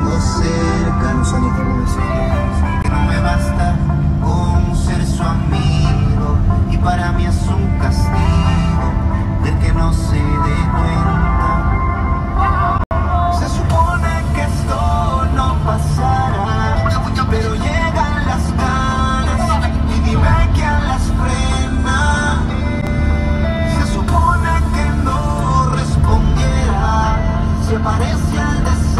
o cerca. No, sale no me basta con ser su amigo y para mí es un castigo del que no se dé cuenta. Se supone que esto no pasará, pero llegan las ganas y dime que a las frena. Se supone que no responderá, se parece al deseo.